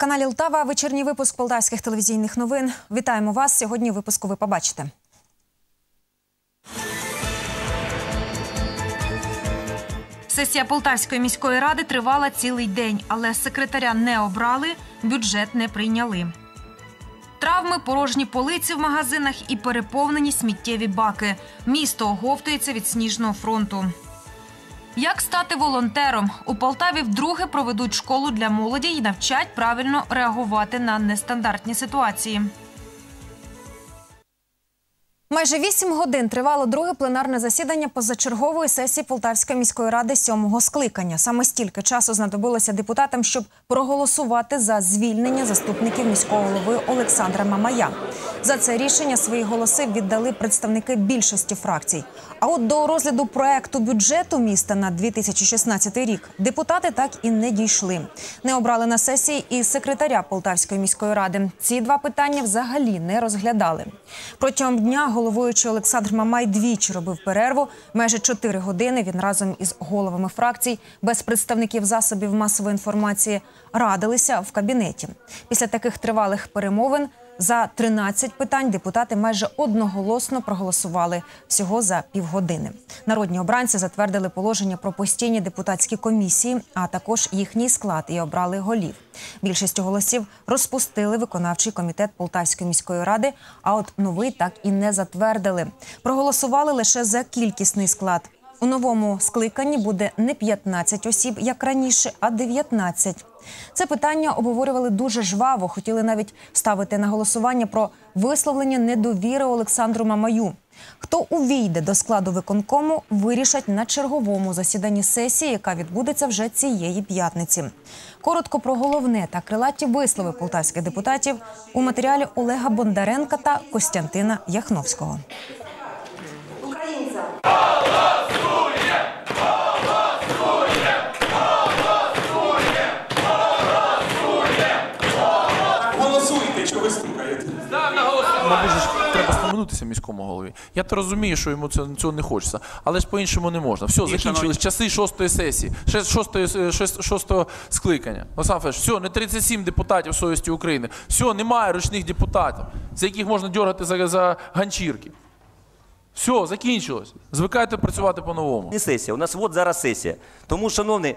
На телеканалі Лтава вечірній випуск полтавських телевізійних новин. Вітаємо вас. Сьогодні випуску ви побачите. Сесія Полтавської міської ради тривала цілий день, але секретаря не обрали, бюджет не прийняли. Травми, порожні полиці в магазинах і переповнені сміттєві баки. Місто оговтується від сніжного фронту. Як стати волонтером? У Полтаві вдруге проведуть школу для молоді і навчать правильно реагувати на нестандартні ситуації. Майже вісім годин тривало друге пленарне засідання позачергової сесії Полтавської міської ради сьомого скликання. Саме стільки часу знадобилося депутатам, щоб проголосувати за звільнення заступників міського голови Олександра Мамая. За це рішення свої голоси віддали представники більшості фракцій. А от до розгляду проекту бюджету міста на 2016 рік депутати так і не дійшли. Не обрали на сесії і секретаря Полтавської міської ради. Ці два питання взагалі не розглядали. Протягом дня головуючий Олександр Мамай двічі робив перерву. Майже чотири години він разом із головами фракцій без представників засобів масової інформації радилися в кабінеті. Після таких тривалих перемовин за 13 питань депутати майже одноголосно проголосували всього за півгодини. Народні обранці затвердили положення про постійні депутатські комісії, а також їхній склад і обрали голів. Більшістю голосів розпустили виконавчий комітет Полтавської міської ради. А от новий так і не затвердили. Проголосували лише за кількісний склад. У новому скликанні буде не 15 осіб, як раніше, а 19. Це питання обговорювали дуже жваво. Хотіли навіть ставити на голосування про висловлення недовіри Олександру Мамаю. Хто увійде до складу виконкому, вирішать на черговому засіданні сесії, яка відбудеться вже цієї п'ятниці. Коротко про головне та крилаті вислови полтавських депутатів у матеріалі Олега Бондаренка та Костянтина Яхновського. Голосуйте, ви стукаєте. Мабуть, ж треба схаменутися міському голові. Я то розумію, що йому це, цього не хочеться, але ж по-іншому не можна. Все, закінчились часи шостої сесії, ще шостої, шест- шостого скликання. Олександр Федорович, все, не 37 депутатів совісті України. Все, немає ручних депутатів, за яких можна дергати за, за ганчірки. Все, закінчилось. Звикайте працювати по-новому. Не сесія. У нас от зараз сесія. Тому, шановний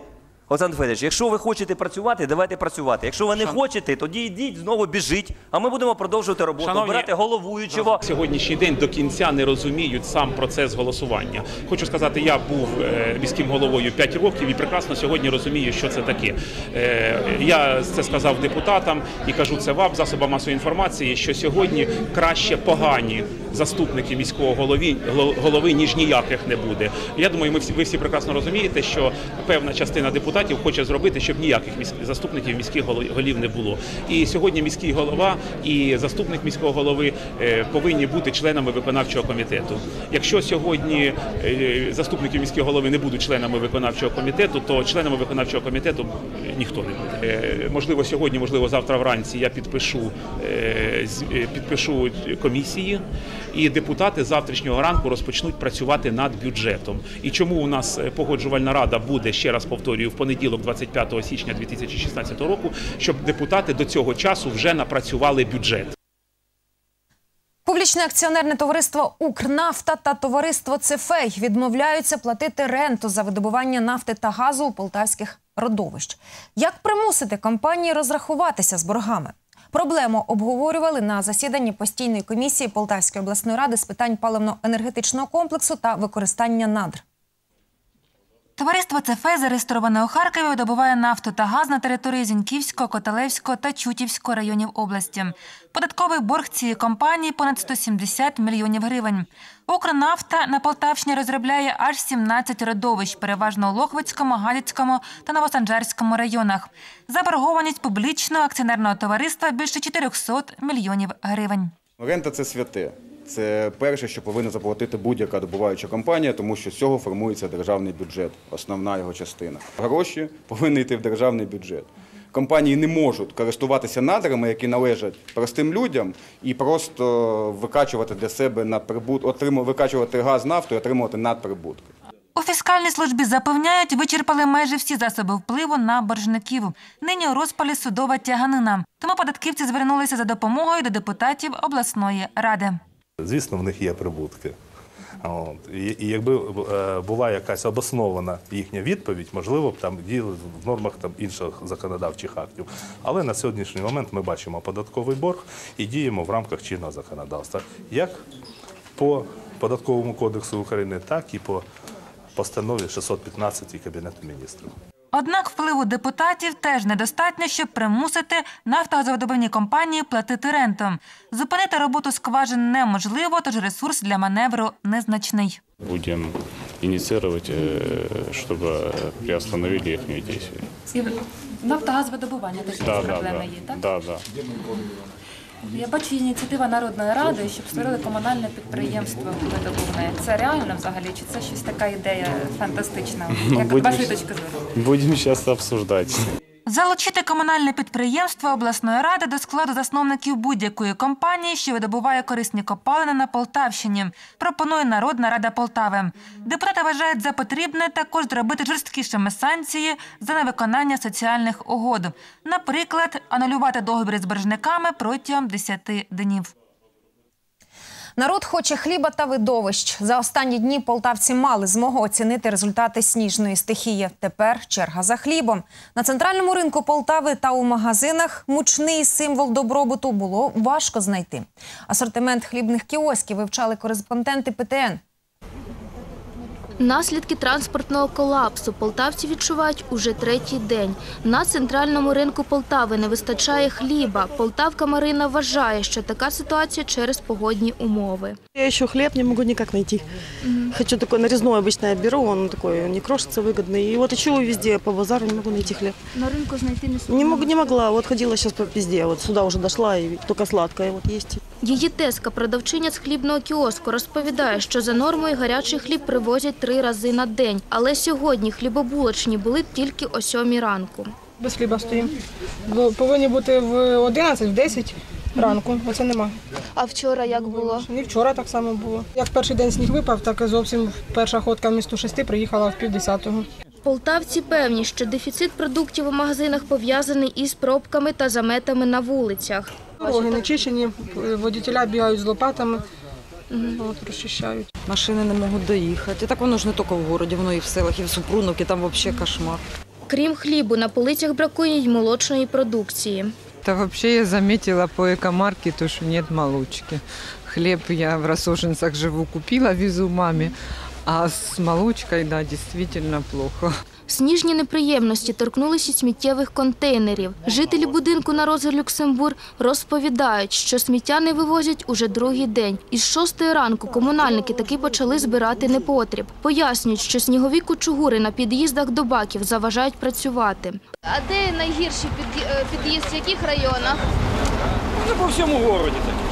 Олександр Федорович, якщо ви хочете працювати, давайте працювати. Якщо ви не хочете, тоді йдіть знову біжіть, а ми будемо продовжувати роботу, Шановні- обирати головуючого. Сьогоднішній день до кінця не розуміють сам процес голосування. Хочу сказати, я був е, міським головою 5 років і прекрасно сьогодні розумію, що це таке. Е, Я це сказав депутатам і кажу це вам, засобам масової інформації, що сьогодні краще погані заступники міського голови, голови ніж ніяких не буде. Я думаю, ми всі ви всі прекрасно розумієте, що певна частина депутатів хоче зробити, щоб ніяких міськ... заступників міських голів не було. І сьогодні міський голова і заступник міського голови е, повинні бути членами виконавчого комітету. Якщо сьогодні е, заступники міського голови не будуть членами виконавчого комітету, то членами виконавчого комітету ніхто не буде. Е, Можливо, сьогодні, можливо, завтра вранці я підпишу, підпишу комісії, і депутати завтрашнього ранку розпочнуть працювати над бюджетом. І чому у нас е, погоджувальна рада буде ще раз повторюю в понеділок, 25 січня 2016 року, щоб депутати до цього часу вже напрацювали бюджет. Публічне акціонерне товариство Укрнафта та товариство Цефей відмовляються платити ренту за видобування нафти та газу у полтавських родовищ. Як примусити компанії розрахуватися з боргами? Проблему обговорювали на засіданні постійної комісії Полтавської обласної ради з питань паливно-енергетичного комплексу та використання надр. Товариство ЦФ, зареєстроване у Харкові, видобуває нафту та газ на території Зіньківського, Котелевського та Чутівського районів області. Податковий борг цієї компанії понад 170 мільйонів гривень. Укрнафта на Полтавщині розробляє аж 17 родовищ, переважно у Лохвицькому, Галицькому та Новосанжарському районах. Заборгованість публічного акціонерного товариства більше 400 мільйонів гривень. Рента це святе. Це перше, що повинна заплатити будь-яка добуваюча компанія, тому що з цього формується державний бюджет, основна його частина. Гроші повинні йти в державний бюджет. Компанії не можуть користуватися надрами, які належать простим людям, і просто викачувати для себе надприбут, отриму- викачувати газ нафту і отримувати надприбутки. У фіскальній службі запевняють, вичерпали майже всі засоби впливу на боржників. Нині у розпалі судова тяганина. Тому податківці звернулися за допомогою до депутатів обласної ради. Звісно, в них є прибутки. От. І, і якби е, була якась обоснована їхня відповідь, можливо б там діяли в нормах там інших законодавчих актів. Але на сьогоднішній момент ми бачимо податковий борг і діємо в рамках чинного законодавства, як по податковому кодексу України, так і по постанові 615 Кабінету міністрів. Однак впливу депутатів теж недостатньо, щоб примусити нафтогазовидобувні компанії платити ренту. Зупинити роботу скважин неможливо, тож ресурс для маневру незначний. Будем инициировать, э, чтобы приостановили их действия. Нафтогазвидобування теж Да, да, проблеми да. є, так? Да, да. Я бачу ініціатива Народної ради, щоб створили комунальне підприємство видобувне. Це реально взагалі? Чи це щось така ідея фантастична? Як будемо вашої точки зору? Будемо зараз обсуждать. Залучити комунальне підприємство обласної ради до складу засновників будь-якої компанії, що видобуває корисні копалини на Полтавщині, пропонує Народна рада Полтави. Депутати вважають за потрібне також зробити жорсткішими санкції за невиконання соціальних угод. Наприклад, анулювати договір з боржниками протягом 10 днів. Народ хоче хліба та видовищ. За останні дні полтавці мали змогу оцінити результати сніжної стихії. Тепер черга за хлібом. На центральному ринку Полтави та у магазинах мучний символ добробуту було важко знайти. Асортимент хлібних кіосків вивчали кореспонденти ПТН. Наслідки транспортного колапсу полтавці відчувають уже третій день. На центральному ринку Полтави не вистачає хліба. Полтавка Марина вважає, що така ситуація через погодні умови. Я еще хлеб не могу никак найти. Хочу такой нарезной обычно я беру, он такой не крошится выгодный. И вот ищу везде по базару, не могу найти хлеб. На ринку знайти не Не, могу, не могла, вот ходила сейчас по везде, вот сюда уже дошла, и только сладкое вот есть. Її тезка, продавчиня з хлібного кіоску, розповідає, що за нормою гарячий хліб привозять три рази на день. Але сьогодні хлібобулочні були тільки о сьомій ранку. Без хліба стоїмо. Повинні бути в 11, в 10 ранку, а це нема. А вчора як було? І вчора так само було. Як перший день сніг випав, так і зовсім перша ходка в місту шести приїхала в півдесятого. Полтавці певні, що дефіцит продуктів у магазинах пов'язаний із пробками та заметами на вулицях. Дороги не чищені, водітеля бігають з лопатами, от, розчищають. Машины не могут доехать. И так воно ж не только в городе, воно и в селах, и в Супруновке, там вообще кошмар. Крім хлібу, на полицях бракує й молочної продукції. Да вообще я заметила по экомаркету, что нет молочки. Хлеб я в рассоженцах живу, купила, везу маме. А с молочкой, да, действительно плохо. Сніжні неприємності торкнулися сміттєвих контейнерів. Жителі будинку на розгар Люксембур розповідають, що сміття не вивозять уже другий день. Із шостої ранку комунальники таки почали збирати непотріб. Пояснюють, що снігові кучугури на під'їздах до баків заважають працювати. А де найгірший під'їзд? В яких районах? Ну, по всьому городі таке.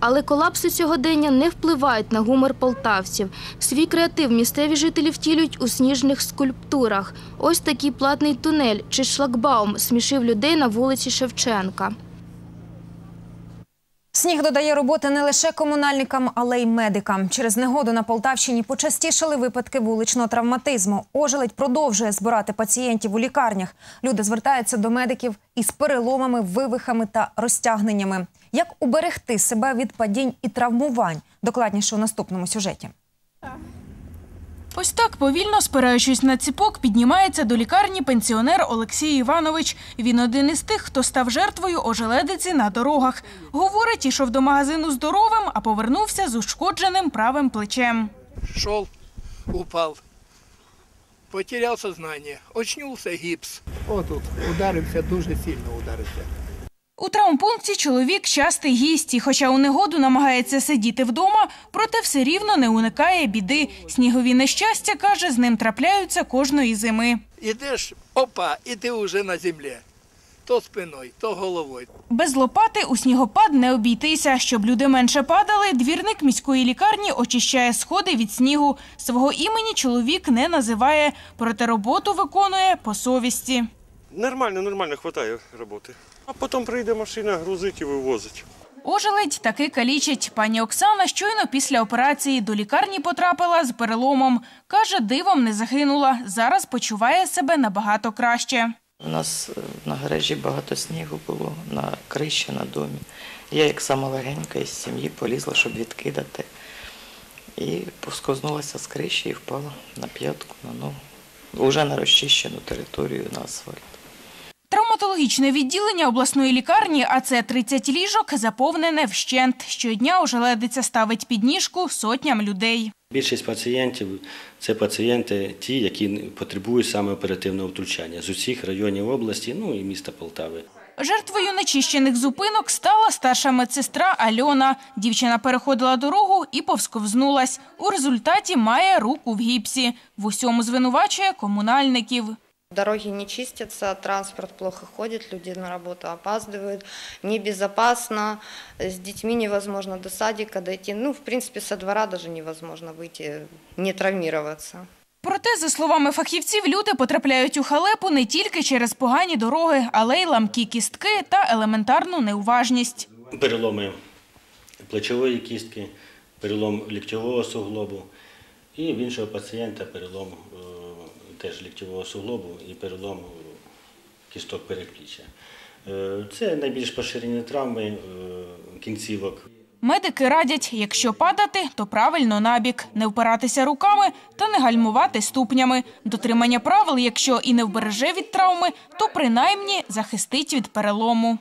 Але колапси сьогодення не впливають на гумор полтавців. Свій креатив місцеві жителі втілюють у сніжних скульптурах. Ось такий платний тунель чи шлагбаум смішив людей на вулиці Шевченка. Сніг додає роботи не лише комунальникам, але й медикам. Через негоду на Полтавщині почастішали випадки вуличного травматизму. Ожеледь продовжує збирати пацієнтів у лікарнях. Люди звертаються до медиків із переломами, вивихами та розтягненнями. Як уберегти себе від падінь і травмувань? Докладніше у наступному сюжеті. Ось так, повільно спираючись на ціпок, піднімається до лікарні пенсіонер Олексій Іванович. Він один із тих, хто став жертвою ожеледиці на дорогах. Говорить, ішов до магазину здоровим, а повернувся з ушкодженим правим плечем. Шел, упал, потерял сознание, очнулся гипс. Вот тут ударився, дуже сильно ударився. У травмпункті чоловік частий гість, і хоча у негоду намагається сидіти вдома, проте все рівно не уникає біди. Снігові нещастя, каже, з ним трапляються кожної зими. Ідеш, опа, і ти вже на землі. То спиною, то головою. Без лопати у снігопад не обійтися. Щоб люди менше падали, двірник міської лікарні очищає сходи від снігу. Свого імені чоловік не називає, проте роботу виконує по совісті. Нормально, нормально, хватає роботи. А потім прийде машина, грузить і вивозить. Ожеледь таки калічить. Пані Оксана щойно після операції до лікарні потрапила з переломом. Каже, дивом не загинула. Зараз почуває себе набагато краще. У нас е, на гаражі багато снігу було, на криші, на домі. Я, як сама легенька із сім'ї, полізла, щоб відкидати. І поскознулася з криші і впала на п'ятку, на ногу. Уже на розчищену територію на асфальт. Травматологічне відділення обласної лікарні, а це 30 ліжок, заповнене вщент. Щодня ожеледиця ставить підніжку сотням людей. Більшість пацієнтів це пацієнти, ті, які потребують саме оперативного втручання з усіх районів області, ну і міста Полтави. Жертвою нечищених зупинок стала старша медсестра Альона. Дівчина переходила дорогу і повсковзнулась. У результаті має руку в гіпсі. В усьому звинувачує комунальників. Дороги не чистятся, транспорт плохо ходит, люди на работу опаздывают, небезопасно, с детьми невозможно до садика дойти. Ну, в принципе, со двора даже невозможно выйти, не травмироваться. Проте, за словами фахівців, люди потрапляють у халепу не тільки через погані дороги, але й ламкі кістки та елементарну неуважність. Переломи плечової кістки, перелом ліктьового суглобу і в іншого пацієнта перелом теж ліктьового суглобу і перелом кісток передпліччя. Е, Це найбільш поширені травми е, кінцівок. Медики радять, якщо падати, то правильно набік, не впиратися руками та не гальмувати ступнями. Дотримання правил, якщо і не вбереже від травми, то принаймні захистить від перелому.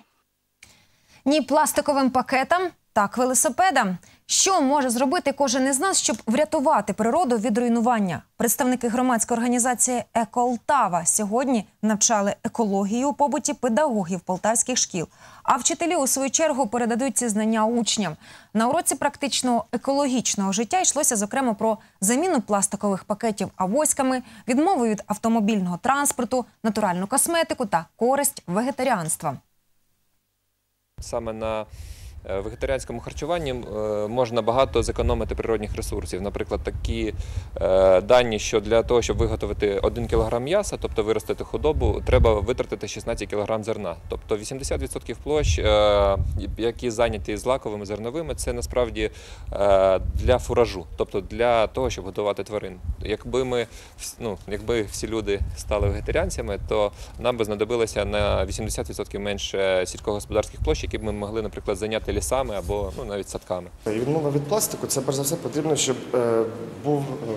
Ні пластиковим пакетам, так велосипедам. Що може зробити кожен із нас, щоб врятувати природу від руйнування? Представники громадської організації «Еколтава» сьогодні навчали екологію у побуті педагогів полтавських шкіл. А вчителі, у свою чергу, передадуть ці знання учням. На уроці практичного екологічного життя йшлося, зокрема, про заміну пластикових пакетів авоськами, відмову від автомобільного транспорту, натуральну косметику та користь вегетаріанства. Саме на вегетаріанському харчуванні е, можна багато зекономити природних ресурсів. Наприклад, такі е, дані, що для того, щоб виготовити 1 кг м'яса, тобто виростити худобу, треба витратити 16 кг зерна. Тобто 80% площ, е, які зайняті злаковими зерновими, це насправді е, для фуражу, тобто для того, щоб годувати тварин. Якби ми ну, якби всі люди стали вегетаріанцями, то нам би знадобилося на 80% менше сільськогосподарських площ, які б ми могли, наприклад, зайняти лісами або ну, навіть садками. Відмова від пластику це перш за все потрібно, щоб е, був, е,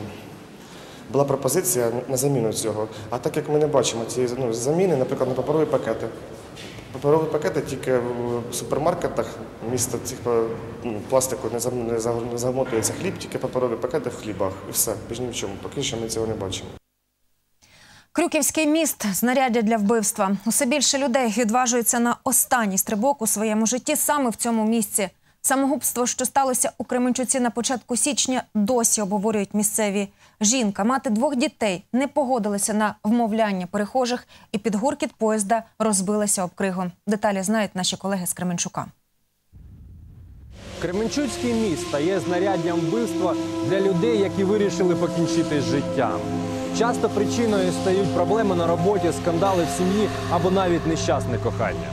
була пропозиція на заміну цього. А так як ми не бачимо цієї ну, заміни, наприклад, на паперові пакети. Паперові пакети тільки в супермаркетах місто цих е, ну, пластику не зам- не замотується хліб, тільки паперові пакети в хлібах. І все, більш ні в чому. Поки що ми цього не бачимо. Крюківський міст знаряддя для вбивства. Усе більше людей відважуються на останній стрибок у своєму житті саме в цьому місці. Самогубство, що сталося у Кременчуці на початку січня, досі обговорюють місцеві. Жінка, мати двох дітей, не погодилася на вмовляння перехожих і під гуркіт поїзда розбилася об кригу. Деталі знають наші колеги з Кременчука. Кременчуцький міст стає знаряддям вбивства для людей, які вирішили покінчити з життям. Часто причиною стають проблеми на роботі, скандали в сім'ї або навіть нещасне кохання.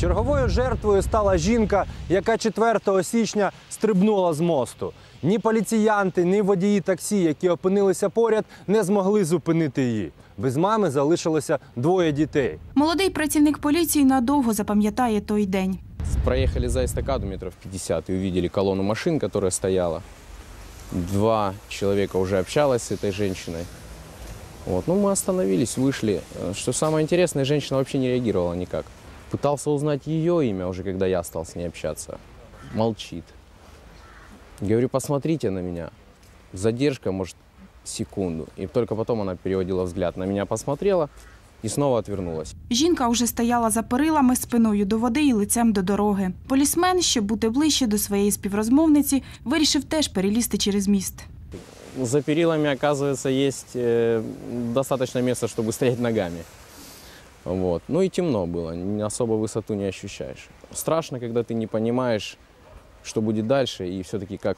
Черговою жертвою стала жінка, яка 4 січня стрибнула з мосту. Ні поліціянти, ні водії таксі, які опинилися поряд, не змогли зупинити її. Без мами залишилося двоє дітей. Молодий працівник поліції надовго запам'ятає той день. Проехали за эстакаду метров 50 и увидели колонну машин, которая стояла. Два человека уже общалось с этой женщиной. Вот. Ну, мы остановились, вышли. Э, Что самое интересное, женщина вообще не реагировала никак. Пытался узнать ее имя уже, когда я стал с ней общаться. Молчит. Говорю, посмотрите на меня. Задержка, может, секунду. И только потом она переводила взгляд. На меня посмотрела и снова отвернулась. Жінка уже стояла за перилами спиною до води і лицем до дороги. Полісмен, щоб бути ближче до своєї співрозмовниці, вирішив теж перелізти через міст. За перилами, оказывается, есть э, достаточно места, чтобы стоять ногами. Вот. Ну и темно было, не особо высоту не ощущаешь. Страшно, когда ты не понимаешь, что будет дальше, и все-таки как,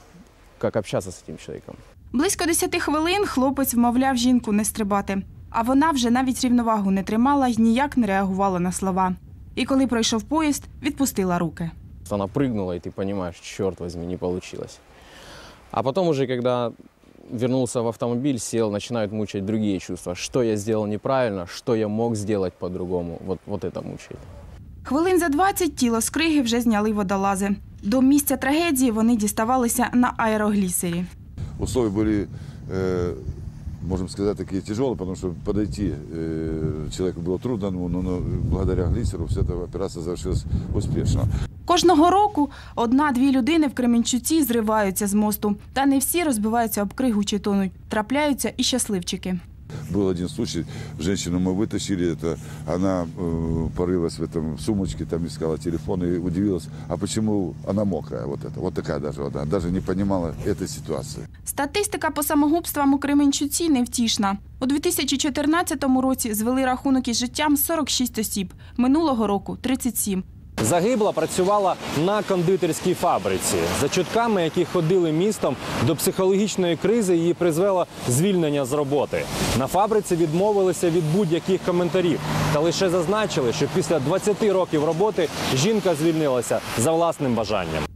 как общаться с этим человеком. Близько 10 хвилин хлопець вмовляв жінку не стрибати. А вона вже навіть рівновагу не тримала й ніяк не реагувала на слова. І коли пройшов поїзд, відпустила руки. Она прыгнула, и ты понимаешь, черт возьми, не получилось. А потом уже, когда вернулся в автомобиль, сел, начинают мучать другие чувства. Что я сделал неправильно, что я мог сделать по-другому. Вот, вот это мучает. Хвилин за 20 тіло скриги вже зняли водолази. До місця трагедії вони діставалися на аероглісері. условия были, э, можем сказать, такие тяжелые, потому что подойти э, человеку было трудно, но, но- но благодаря глиссеру вся эта операция завершилась успешно. Кожного року одна-дві людини в Кременчуці зриваються з мосту. Та не всі розбиваються об кригу чи тонуть. Трапляються і щасливчики. Был один случай, женщину мы вытащили, это, она э, порылась в этом сумочке, там искала телефон и удивилась, а почему она мокрая, вот это, вот такая даже, она даже не понимала этой ситуации. Статистика по самогубствам у Кременчуці невтішна. У 2014 році звели рахунок із життям 46 осіб, минулого року 37. Загибла працювала на кондитерській фабриці. За чутками, які ходили містом, до психологічної кризи її призвело звільнення з роботи. На фабриці відмовилися від будь-яких коментарів та лише зазначили, що після 20 років роботи жінка звільнилася за власним бажанням.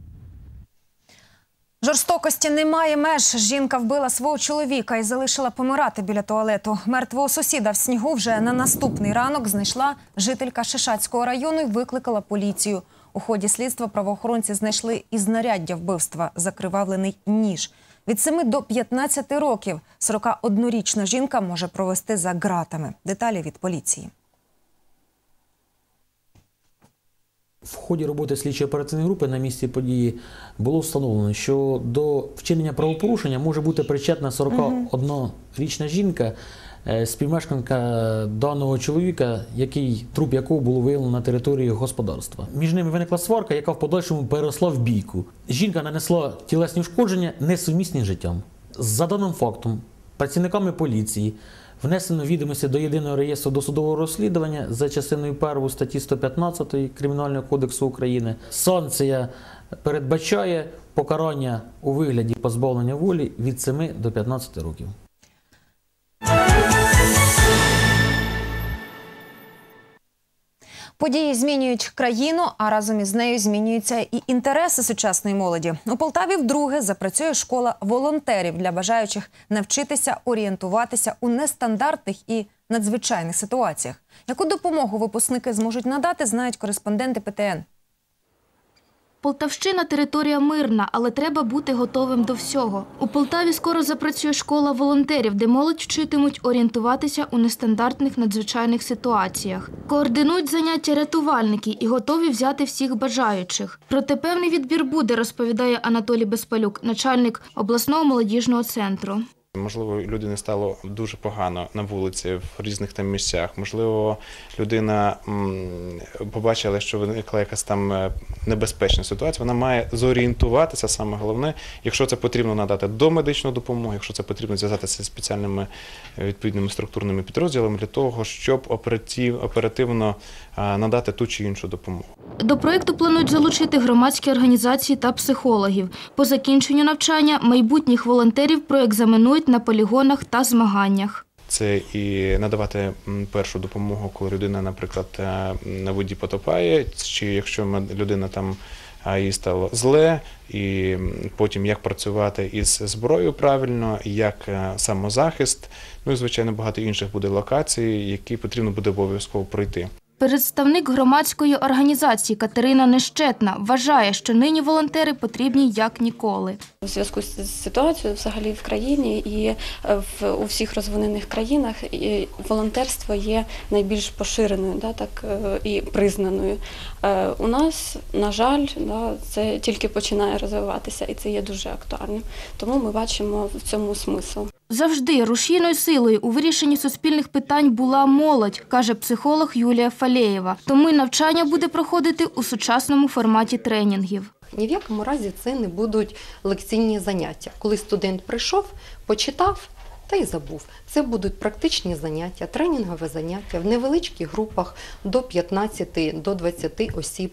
Жорстокості немає меж. Жінка вбила свого чоловіка і залишила помирати біля туалету. Мертвого сусіда в снігу вже на наступний ранок знайшла жителька Шишацького району і викликала поліцію. У ході слідства правоохоронці знайшли і знаряддя вбивства, закривавлений ніж. Від 7 до 15 років 41-річна жінка може провести за ґратами. Деталі від поліції. В ході роботи слідчої оперативної групи на місці події було встановлено, що до вчинення правопорушення може бути причетна 41-річна жінка, е, співмешканка даного чоловіка, який труп якого було виявлено на території господарства. Між ними виникла сварка, яка в подальшому переросла в бійку. Жінка нанесла тілесні ушкодження несумісні з життям. За даним фактом, працівниками поліції Внесено відомості до єдиного реєстру досудового розслідування за частиною 1 статті 115 Кримінального кодексу України. Санкція передбачає покарання у вигляді позбавлення волі від 7 до 15 років. Події змінюють країну, а разом із нею змінюються і інтереси сучасної молоді. У Полтаві вдруге запрацює школа волонтерів для бажаючих навчитися орієнтуватися у нестандартних і надзвичайних ситуаціях. Яку допомогу випускники зможуть надати, знають кореспонденти ПТН. Полтавщина територія мирна, але треба бути готовим до всього. У Полтаві скоро запрацює школа волонтерів, де молодь вчитимуть орієнтуватися у нестандартних надзвичайних ситуаціях. Координують заняття рятувальники і готові взяти всіх бажаючих. Проте певний відбір буде, розповідає Анатолій Безпалюк, начальник обласного молодіжного центру. Можливо, людині стало дуже погано на вулиці в різних там місцях. Можливо, людина побачила, що виникла якась там е, небезпечна ситуація. Вона має зорієнтуватися, саме головне, якщо це потрібно надати домедичну допомогу, якщо це потрібно зв'язатися з спеціальними е, відповідними структурними підрозділами для того, щоб оператив, оперативно е, надати ту чи іншу допомогу. До проєкту планують залучити громадські організації та психологів. По закінченню навчання майбутніх волонтерів проекзаменують на полігонах та змаганнях. Це і надавати першу допомогу, коли людина, наприклад, е, на воді потопає, чи якщо людина там їй стало зле, і потім як працювати із зброєю правильно, як е, самозахист. Ну і звичайно багато інших буде локацій, які потрібно буде обов'язково пройти. Представник громадської організації Катерина Нещетна вважає, що нині волонтери потрібні як ніколи. У зв'язку з ситуацією взагалі в країні і е, в у всіх розвинених країнах волонтерство є найбільш поширеною, да, так е, і признаною. Е, У нас, на жаль, да, це тільки починає розвиватися, і це є дуже актуальним. Тому ми бачимо в цьому смисл. Завжди рушійною силою у вирішенні суспільних питань була молодь, каже психолог Юлія Фалєєва. Тому й навчання буде проходити у сучасному форматі тренінгів. Ні в якому разі це не будуть лекційні заняття. Коли студент прийшов, почитав та й забув. Це будуть практичні заняття, тренінгові заняття в невеличких групах до 15 до 20 осіб.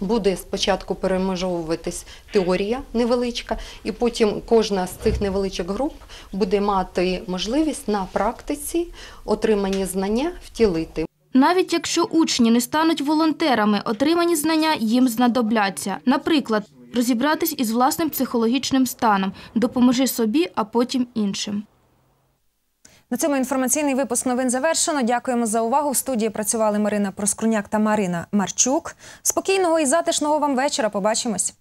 Буде спочатку перемежовуватись теорія невеличка, і потім кожна з цих невеличких груп буде мати можливість на практиці отримані знання втілити. Навіть якщо учні не стануть волонтерами, отримані знання їм знадобляться. Наприклад, розібратись із власним психологічним станом, допоможи собі, а потім іншим. На цьому інформаційний випуск новин завершено. Дякуємо за увагу. В студії працювали Марина Проскруняк та Марина Марчук. Спокійного і затишного вам вечора. Побачимось.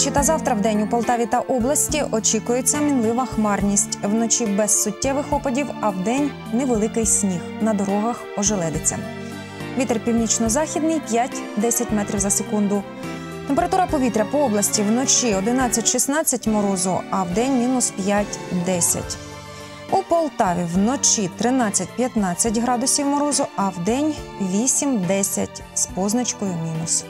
Вночі та завтра в день у Полтаві та області очікується мінлива хмарність. Вночі без суттєвих опадів, а вдень невеликий сніг. На дорогах ожеледиться. Вітер північно-західний 5-10 метрів за секунду. Температура повітря по області вночі 11-16 морозу, а вдень мінус 5-10. У Полтаві вночі 13-15 градусів морозу, а вдень 8-10 з позначкою мінус.